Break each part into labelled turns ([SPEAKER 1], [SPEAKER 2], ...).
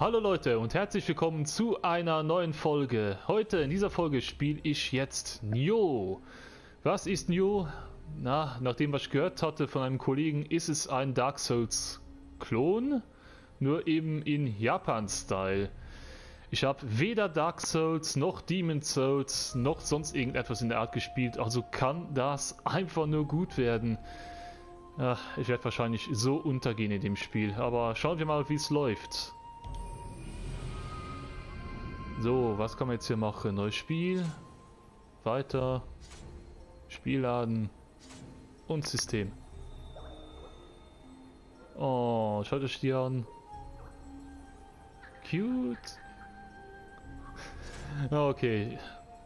[SPEAKER 1] Hallo Leute und herzlich willkommen zu einer neuen Folge. Heute in dieser Folge spiele ich jetzt Nioh. Was ist Nioh? Na, nach dem was ich gehört hatte von einem Kollegen, ist es ein Dark Souls Klon, nur eben in Japan-Style. Ich habe weder Dark Souls noch Demon Souls noch sonst irgendetwas in der Art gespielt, also kann das einfach nur gut werden. Ach, ich werde wahrscheinlich so untergehen in dem Spiel, aber schauen wir mal, wie es läuft. So, was kann man jetzt hier machen? Neues Spiel. Weiter. Spielladen. Und System. Oh, schaut euch die an. Cute. Okay.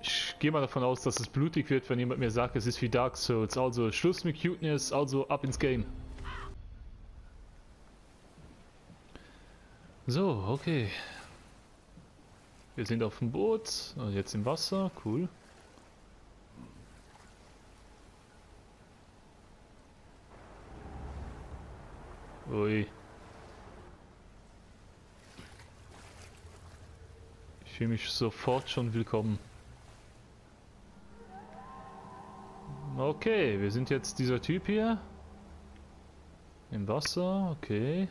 [SPEAKER 1] Ich gehe mal davon aus, dass es blutig wird, wenn jemand mir sagt, es ist wie Dark Souls. Also Schluss mit Cuteness, also ab ins Game. So, okay. Wir sind auf dem Boot, und jetzt im Wasser, cool. Ui. Ich fühle mich sofort schon willkommen. Okay, wir sind jetzt dieser Typ hier. Im Wasser, okay.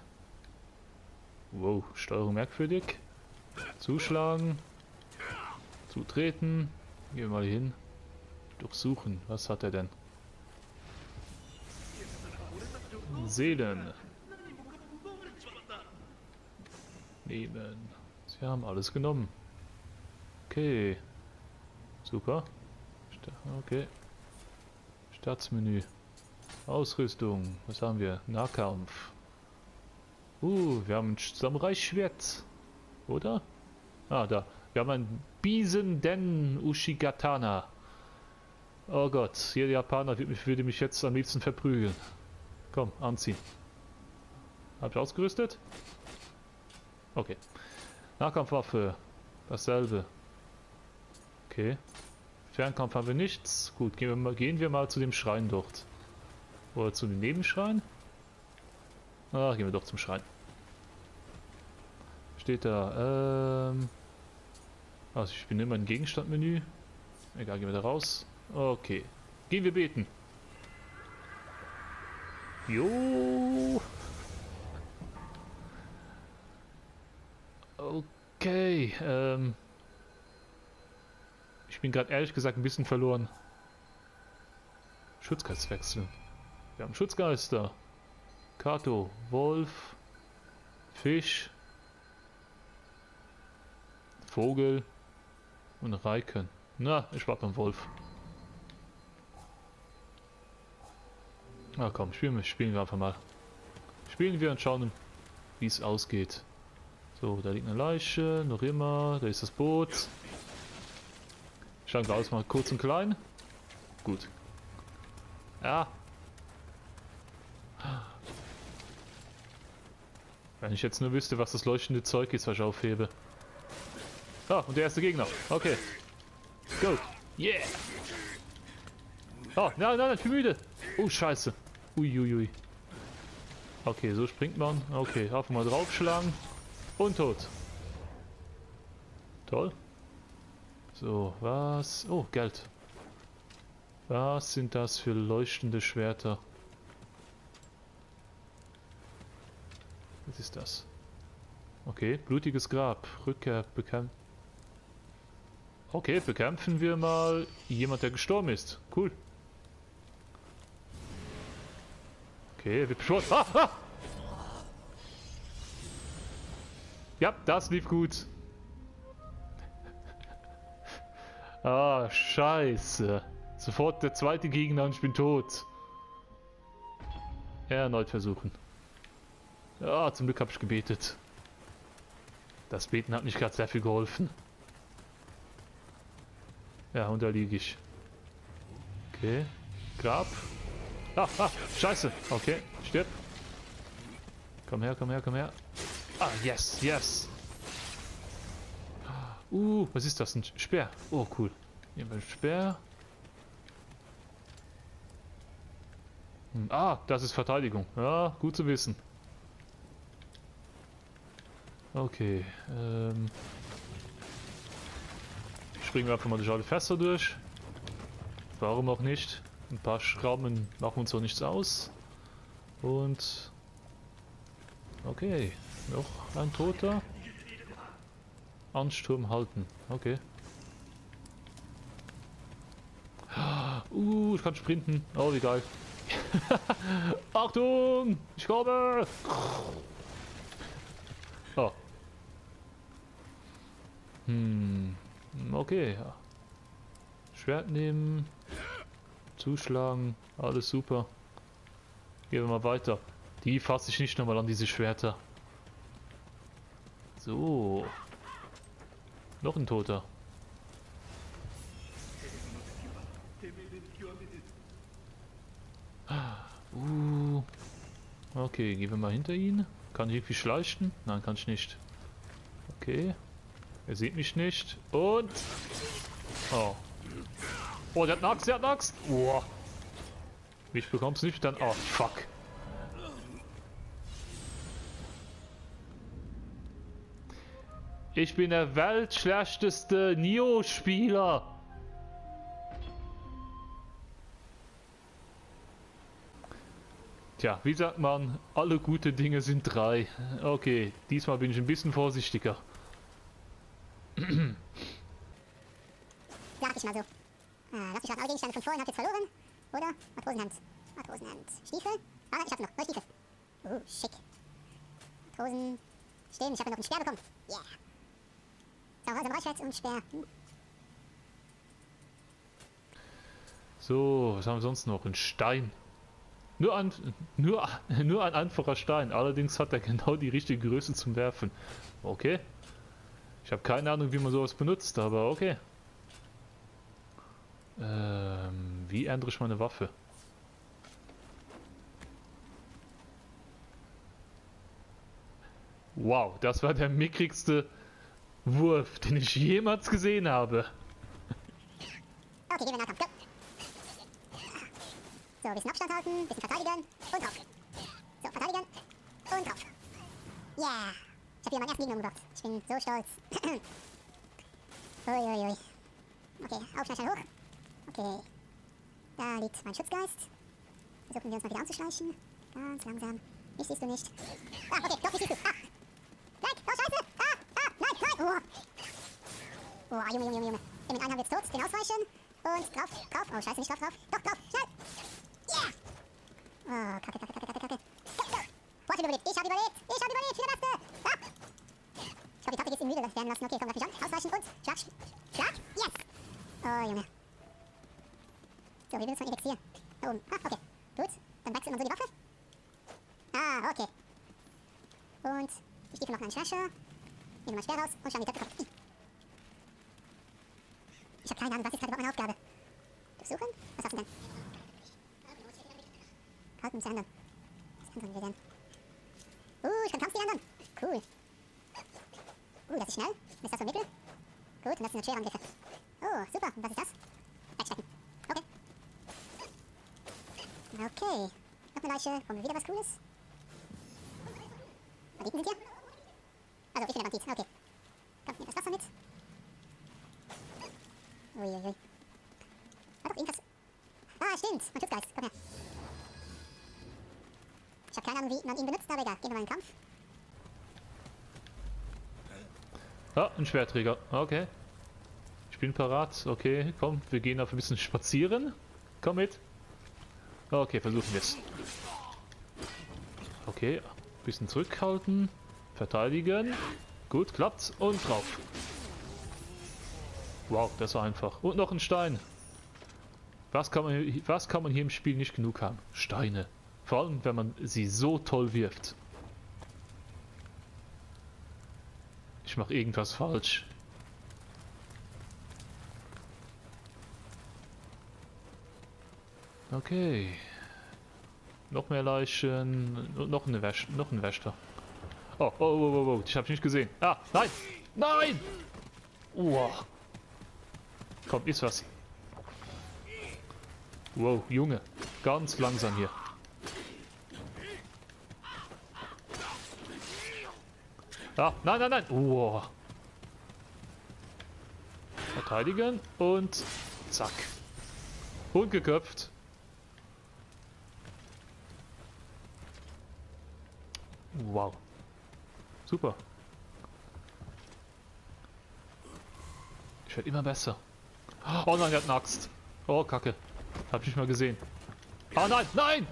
[SPEAKER 1] Wow, Steuerung merkwürdig. Zuschlagen. Zutreten. Gehen wir mal hin. Durchsuchen. Was hat er denn? Seelen. Nehmen. Sie haben alles genommen. Okay. Super. Okay. Startmenü. Ausrüstung. Was haben wir? Nahkampf. Uh, wir haben ein Samurai-Schwert. Oder? Ah, da. Wir haben ein Bisen Den Ushigatana. Oh Gott, jeder Japaner würde mich, würde mich jetzt am liebsten verprügeln. Komm, anziehen. Hab ich ausgerüstet? Okay. Nahkampfwaffe. Dasselbe. Okay. Fernkampf haben wir nichts. Gut, gehen wir mal, gehen wir mal zu dem Schrein dort. Oder zu dem Nebenschrein? Ah, gehen wir doch zum Schrein. Steht da, ähm... Also ich bin immer im Gegenstandmenü. Egal, gehen wir da raus. Okay. Gehen wir beten. Jo. Okay, ähm... Ich bin gerade ehrlich gesagt ein bisschen verloren. Schutzgeist wechseln. Wir haben Schutzgeister. Kato, Wolf, Fisch, Vogel und Reiken. Na, ich war beim Wolf. Na komm, spielen wir, spielen wir einfach mal. Spielen wir und schauen, wie es ausgeht. So, da liegt eine Leiche, noch immer, da ist das Boot. Schauen wir aus mal kurz und klein. Gut. Ja. Wenn ich jetzt nur wüsste, was das leuchtende Zeug ist, was ich aufhebe. Ah, und der erste Gegner. Okay. Go. Yeah. Oh, nein, nein, ich bin müde. Oh, scheiße. Uiuiui. Ui. Okay, so springt man. Okay, einfach mal draufschlagen. Und tot. Toll. So, was? Oh, Geld. Was sind das für leuchtende Schwerter? Was ist das? Okay, blutiges Grab. Rückkehr bekämpfen. Okay, bekämpfen wir mal jemand, der gestorben ist. Cool. Okay, wird beschworen. Ah, ah! Ja, das lief gut. ah, scheiße. Sofort der zweite Gegner und ich bin tot. Erneut versuchen. Ja, zum Glück habe ich gebetet. Das Beten hat nicht gerade sehr viel geholfen. Ja, und da liege ich. Okay. Grab. Ah, ah, scheiße. Okay, stirb. Komm her, komm her, komm her. Ah, yes, yes. Uh, was ist das? Ein Speer. Oh, cool. Hier ein Speer. Hm, ah, das ist Verteidigung. Ja, gut zu wissen. Okay, ähm... Springen wir einfach mal durch alle Fässer durch. Warum auch nicht? Ein paar Schrauben machen uns auch nichts aus. Und... Okay, noch ein Toter. Ansturm halten, okay. Uh, ich kann sprinten. Oh, wie geil. Achtung! Ich komme! Oh. Hm. Okay. Schwert nehmen. Zuschlagen. Alles super. Gehen wir mal weiter. Die fasse ich nicht nochmal an diese Schwerter. So. Noch ein Toter. Uh. Okay, gehen wir mal hinter ihn. Kann ich irgendwie schleichen? Nein, kann ich nicht. Okay. Er sieht mich nicht. Und... Oh. Oh, der hat eine Axt, der hat eine Axt. Oh. Mich bekommst du nicht, dann... Oh, fuck. Ich bin der weltschlechteste Nio-Spieler. Tja, wie sagt man, alle gute Dinge sind drei. Okay, diesmal bin ich ein bisschen vorsichtiger.
[SPEAKER 2] Sag ich mal so. Ah, lass mich raten, alle Gegenstände von vorhin habt ihr verloren. Oder? Matrosenhemd. Matrosenhemd. Stiefel? Ah, ich hab noch. Neue Stiefel. Uh, schick. Matrosen. Stimmt, ich habe noch einen Speer bekommen. Yeah. So, also Reichweite und Speer. Hm.
[SPEAKER 1] So, was haben wir sonst noch? Ein Stein. Nur ein, nur, nur ein einfacher Stein. Allerdings hat er genau die richtige Größe zum Werfen. Okay. Ich habe keine Ahnung, wie man sowas benutzt, aber okay. Ähm, wie ändere ich meine Waffe? Wow, das war der mickrigste Wurf, den ich jemals gesehen habe.
[SPEAKER 2] Okay, gehen wir nach so, ein bisschen Abstand halten, bisschen verteidigen und drauf. So, verteidigen und drauf. Yeah! Ich habe hier meinen ersten Gegner umgebracht. Ich bin so stolz. Uiuiui. Ui. Okay, Aufschnell hoch. Okay. Da liegt mein Schutzgeist. Versuchen wir uns mal wieder anzuschleichen. Ganz langsam. Mich siehst du nicht. Ah, okay, doch, mich siehst du. Ah! Weg! Oh, scheiße! Ah! Ah! Nein, nein! Oh! Oh, Junge, Junge, Junge. Der mit einem haben wir jetzt tot. Den ausweichen. Und drauf, drauf. Oh, scheiße, nicht drauf, drauf. Doch, drauf, schnell! Oh, kacke, kacke, kacke, kacke, kacke. Wo hat überlebt? Ich hab überlebt! Ich hab überlebt! Für Beste! Ich glaube, die Taktik ist ihn müde werden lassen. Okay, komm, lass mich an. Ausweichen und Schlag, Schlag! Yes! Oh, Junge. So, wie will es mein Elixier? Da oben. Ah, okay. Gut. Dann wechselt man so die Waffe. Ah, okay. Und ich gebe noch einen Slasher. Nehme mein Speer raus und schau die Treppe kommt. Ich habe keine Ahnung, was ist gerade überhaupt meine Aufgabe? Durchsuchen? Was hast du denn? Halten uns anderen. Was anderen wir denn? Uh, ich kann Kampf die anderen. Cool. Uh, das ist schnell. Was ist das für Mittel? Gut, und das sind schwere Angriffe. Oh, super. Und was ist das? Wegstecken. Okay. Okay. Noch eine Leiche. Kommen wir wieder was Cooles? Banditen sind hier? Also, ich bin der Bandit. Okay. Kommt mir das Wasser mit? Uiuiui. War doch irgendwas... Ah, stimmt. Mein Schutzgeist. Komm her. Ich habe keine Ahnung, wie man ihn benutzt, aber egal. Gehen wir mal in den Kampf.
[SPEAKER 1] Ah, ein Schwertträger. Okay. Ich bin parat. Okay, komm, wir gehen auf ein bisschen spazieren. Komm mit. Okay, versuchen wir es. Okay, bisschen zurückhalten. Verteidigen. Gut, klappt. Und drauf. Wow, das war einfach. Und noch ein Stein. Was kann man, was kann man hier im Spiel nicht genug haben? Steine. Vor allem, wenn man sie so toll wirft. Ich mache irgendwas falsch. Okay. Noch mehr Leichen. Noch eine Wäsche. Noch ein Wächter. Oh, oh, oh, oh, oh. Ich habe nicht gesehen. Ah, nein! Nein! Wow. Komm, ist was. Wow, Junge. Ganz langsam hier. Ja, nein, nein, nein. Oh. Verteidigen und zack. Und geköpft. Wow. Super. Ich werde immer besser. Oh nein, er hat eine Axt. Oh, Kacke. Hab ich nicht mal gesehen. Ah nein, nein!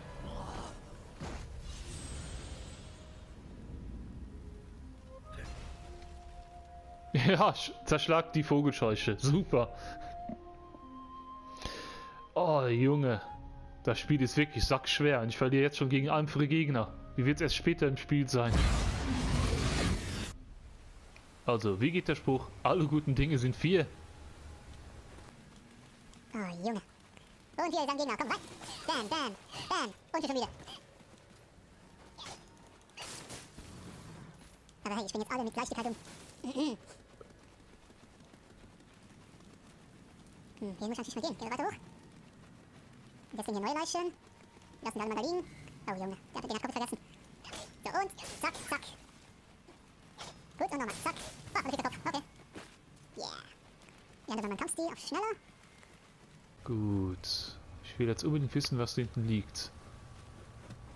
[SPEAKER 1] Ja, zerschlag die Vogelscheuche. Super. Oh, Junge. Das Spiel ist wirklich sackschwer und ich verliere jetzt schon gegen einfache Gegner. Wie wird es erst später im Spiel sein? Also, wie geht der Spruch? Alle guten Dinge sind vier.
[SPEAKER 2] Oh, Junge. Und hier ist ein Gegner. Komm, rein. Bam, bam, bam. Und schon wieder. Aber hey, ich bin jetzt alle mit Leichtigkeit hm, hier muss ich nicht mal gehen. Gehen wir weiter hoch. Deswegen hier neue Leichen. Lassen wir alle mal da liegen. Oh Junge, der, den hat vergessen. So und zack, zack. Gut und nochmal, zack. Oh, und der Kopf, okay. Yeah. Ja, dann mein Kampfstil auf schneller.
[SPEAKER 1] Gut. Ich will jetzt unbedingt wissen, was da hinten liegt.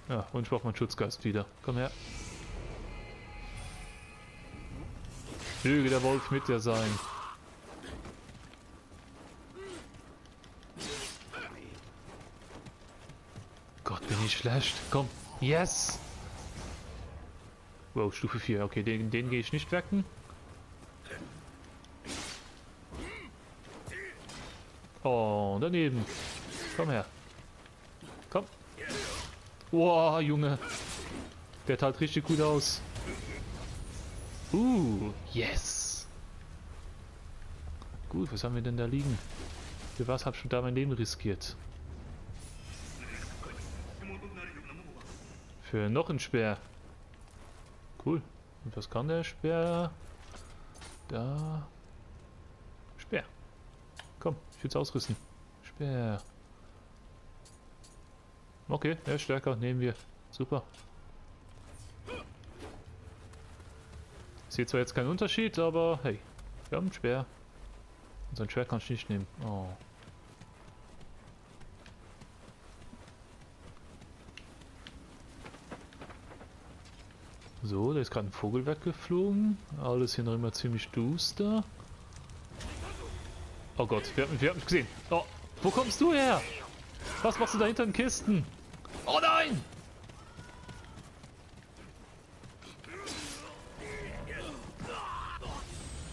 [SPEAKER 1] Ja, und ich brauche meinen Schutzgeist wieder. Komm her. Möge der Wolf mit dir sein. Ich schlecht. Komm. Yes! Wow, Stufe 4. Okay, den, den gehe ich nicht wecken. Oh, daneben. Komm her. Komm. Wow, Junge. Der teilt richtig gut aus. Uh, yes. Gut, was haben wir denn da liegen? Für was hab ich schon da mein Leben riskiert? Für noch ein Speer. Cool. Und was kann der Speer? Da. Speer. Komm, ich will es ausrüsten. Speer. Okay, er ist stärker. Nehmen wir. Super. Sehe zwar jetzt keinen Unterschied, aber hey. Wir haben einen Speer. Ein Schwert kann ich nicht nehmen. Oh. So, da ist gerade ein Vogel weggeflogen. Alles hier noch immer ziemlich duster. Oh Gott, wir haben, wir haben mich gesehen. Oh, wo kommst du her? Was machst du da hinter den Kisten? Oh nein!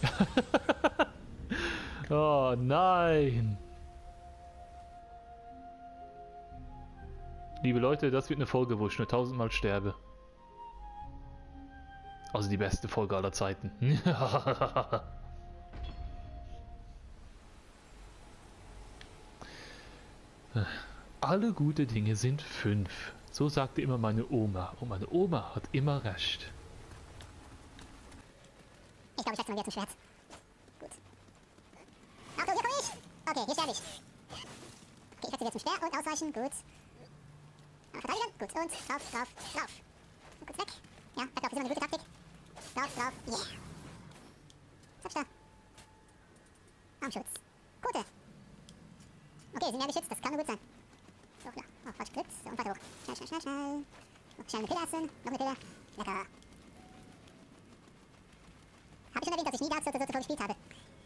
[SPEAKER 1] oh nein! Liebe Leute, das wird eine Folge, wo ich nur tausendmal sterbe. Also die beste Folge aller Zeiten. Alle gute Dinge sind fünf. So sagte immer meine Oma. Und meine Oma hat immer recht.
[SPEAKER 2] Ich glaube, ich wechsle mal wieder zum Schwert. Gut. Achtung, hier komme ich! Okay, hier sterbe ich. Okay, ich wechsle wieder zum Schwert und ausweichen. Gut. Verteidigen. Gut. Und drauf, drauf, drauf. Und kurz weg. Ja, das ist eine gute Taktik. Drauf, drauf, yeah. Hab da? Armschutz. Gute. Okay, sind ja geschützt, das kann nur gut sein. So, ja. Oh, falsch gedrückt. So, und weiter hoch. Schnell, schnell, schnell, schnell. Noch schnell eine Pille essen. Noch eine Pille. Lecker. Habe ich schon erwähnt, dass ich nie Dark Souls so zuvor gespielt habe?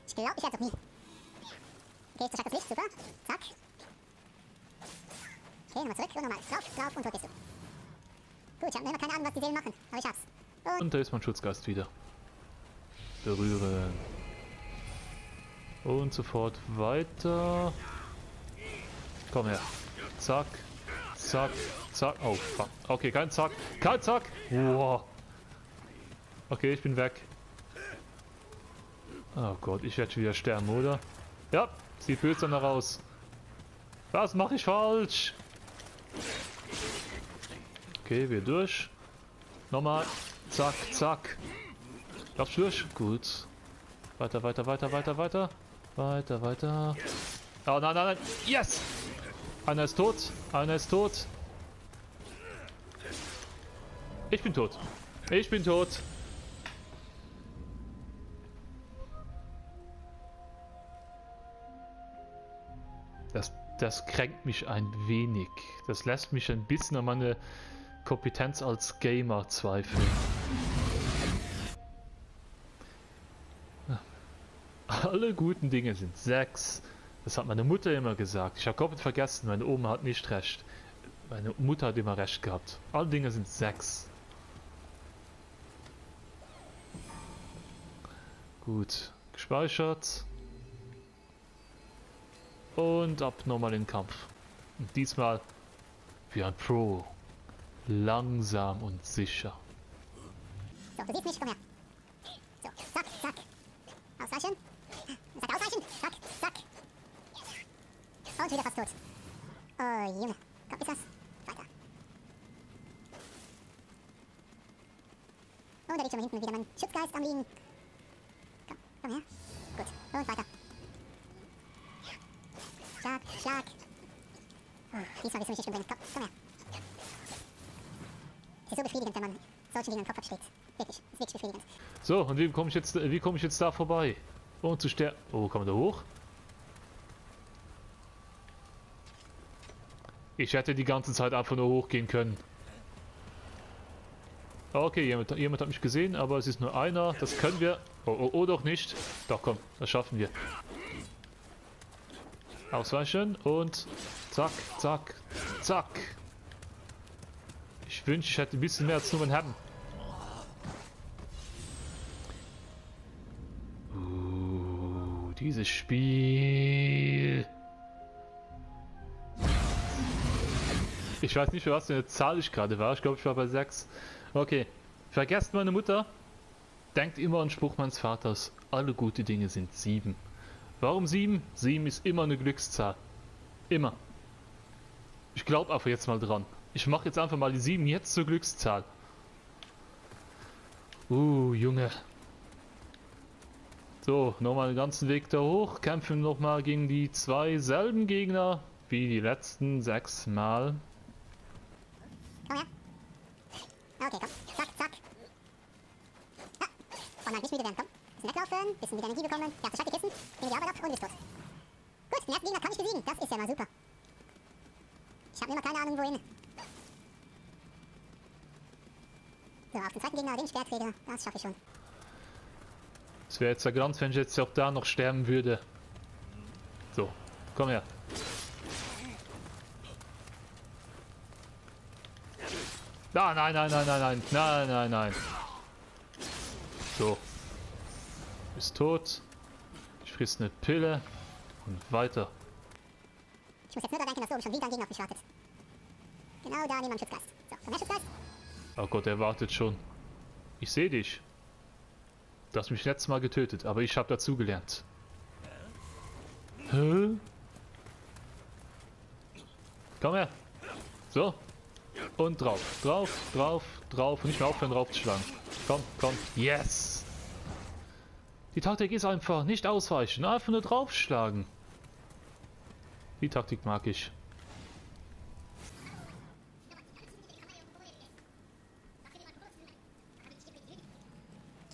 [SPEAKER 2] Ich glaube, ich werde noch nie. Okay, jetzt zerschlagt das Licht, super. Zack. Okay, nochmal zurück und nochmal drauf, drauf und tot bist du. Gut, ich habe immer keine Ahnung, was die Seelen machen, aber ich schaff's.
[SPEAKER 1] Und da ist mein Schutzgeist wieder. Berühren. Und sofort weiter. Komm her. Zack. Zack. Zack. Oh, fuck. Okay, kein Zack. Kein Zack. Wow. Okay, ich bin weg. Oh Gott, ich werde wieder sterben, oder? Ja, sieht böse danach aus. Was mache ich falsch? Okay, wir durch. Nochmal. Zack, zack. Lauf durch. Gut. Weiter, weiter, weiter, weiter, weiter. Weiter, weiter. Oh nein, nein, nein. Yes! Einer ist tot. Einer ist tot. Ich bin tot. Ich bin tot. Das, das kränkt mich ein wenig. Das lässt mich ein bisschen an meine Kompetenz als Gamer zweifeln. Alle guten Dinge sind sechs. Das hat meine Mutter immer gesagt. Ich habe komplett vergessen, meine Oma hat nicht recht. Meine Mutter hat immer recht gehabt. Alle Dinge sind sechs. Gut, gespeichert. Und ab nochmal in den Kampf. Und diesmal wie ein Pro. Langsam und sicher.
[SPEAKER 2] So, du siehst mich, komm her. So, zack, zack. Ausweichen. Zack, ausweichen. Zack, zack. Und wieder fast tot. Oh, Junge. Komm, ist was? Weiter. Und da liegt schon mal hinten wieder mein Schutzgeist am liegen. Komm, komm her. Gut, und weiter. Schlag, schlag. Oh, diesmal willst du nicht umbringen. Komm, komm her. Es ist so befriedigend, wenn man solchen Dingen den Kopf abschlägt.
[SPEAKER 1] So, und wie komme ich jetzt, wie komme ich jetzt da vorbei? Ohne zu sterben. Oh, kann da hoch? Ich hätte die ganze Zeit einfach nur hochgehen können. Okay, jemand, jemand hat mich gesehen, aber es ist nur einer. Das können wir. Oh, oh, oh, doch nicht. Doch, komm, das schaffen wir. Ausweichen und zack, zack, zack. Ich wünsche, ich hätte ein bisschen mehr als nur mein Herren. Dieses Spiel. Ich weiß nicht, für was für eine Zahl ich gerade war. Ich glaube, ich war bei 6. Okay. Vergesst meine Mutter. Denkt immer an Spruch meines Vaters. Alle gute Dinge sind 7. Warum 7? 7 ist immer eine Glückszahl. Immer. Ich glaube einfach jetzt mal dran. Ich mache jetzt einfach mal die 7 jetzt zur Glückszahl. Uh, Junge. So, nochmal den ganzen Weg da hoch. Kämpfen nochmal gegen die zwei selben Gegner wie die letzten sechs Mal.
[SPEAKER 2] Komm her. Okay, komm. Zack, zack. Ah. Und dann nicht müde komm. Bisschen weglaufen, bisschen wieder Energie bekommen. Ja, Schalt gekissen, nehmen die Arbeit ab und bist tot. Gut, den ersten Gegner kann ich besiegen. Das ist ja mal super. Ich habe immer keine Ahnung, wohin. So, auf den zweiten Gegner, den Schwerträger. Das schaffe ich schon.
[SPEAKER 1] Es wäre jetzt der Grand, wenn ich jetzt auch da noch sterben würde. So, komm her. Ah, nein, nein, nein, nein, nein, nein, nein, nein. So. Ist tot. Ich friss eine Pille. Und weiter.
[SPEAKER 2] Ich muss jetzt nur denken, dass oben schon wieder ein Gegner auf mich wartet. Genau da neben meinem Schutzgeist. So, komm her, Schutzgeist.
[SPEAKER 1] Oh Gott, er wartet schon. Ich sehe dich. Du hast mich letztes Mal getötet, aber ich habe dazugelernt. Hä? Komm her. So. Und drauf. Drauf, drauf, drauf. Und nicht mehr aufhören, drauf zu schlagen. Komm, komm. Yes! Die Taktik ist einfach nicht ausweichen, einfach nur draufschlagen. Die Taktik mag ich.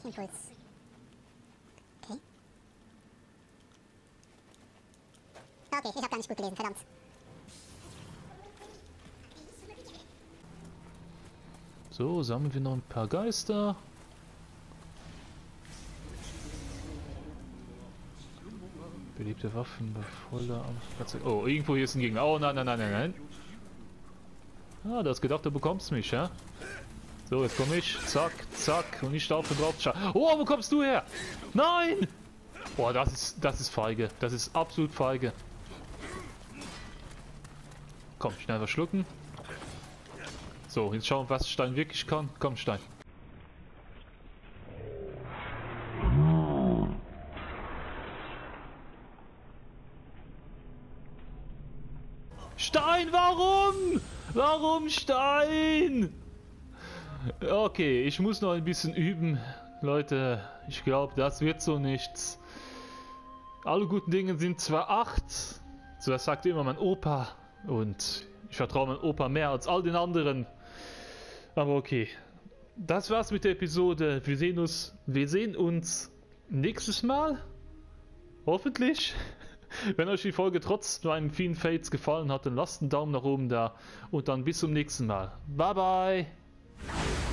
[SPEAKER 2] Impuls. Okay, ich habe gar nicht gut gelesen, verdammt.
[SPEAKER 1] So, sammeln wir noch ein paar Geister. Beliebte Waffen voller Amtsplatz. Oh, irgendwo hier ist ein Gegner. Oh, nein, nein, nein, nein, nein. Ah, du hast gedacht, du bekommst mich, ja? So, jetzt komme ich. Zack, zack. Und ich laufe drauf. Oh, wo kommst du her? Nein! Boah, das ist, das ist feige. Das ist absolut feige. Komm, schnell verschlucken. So, jetzt schauen, was Stein wirklich kann. Komm, Stein. Stein, warum? Warum Stein? Okay, ich muss noch ein bisschen üben. Leute, ich glaube, das wird so nichts. Alle guten Dinge sind zwar acht. So das sagt immer mein Opa. Und ich vertraue meinem Opa mehr als all den anderen. Aber okay. Das war's mit der Episode. Wir sehen uns, wir sehen uns nächstes Mal. Hoffentlich. Wenn euch die Folge trotz nur einen vielen Fates gefallen hat, dann lasst einen Daumen nach oben da und dann bis zum nächsten Mal. Bye bye!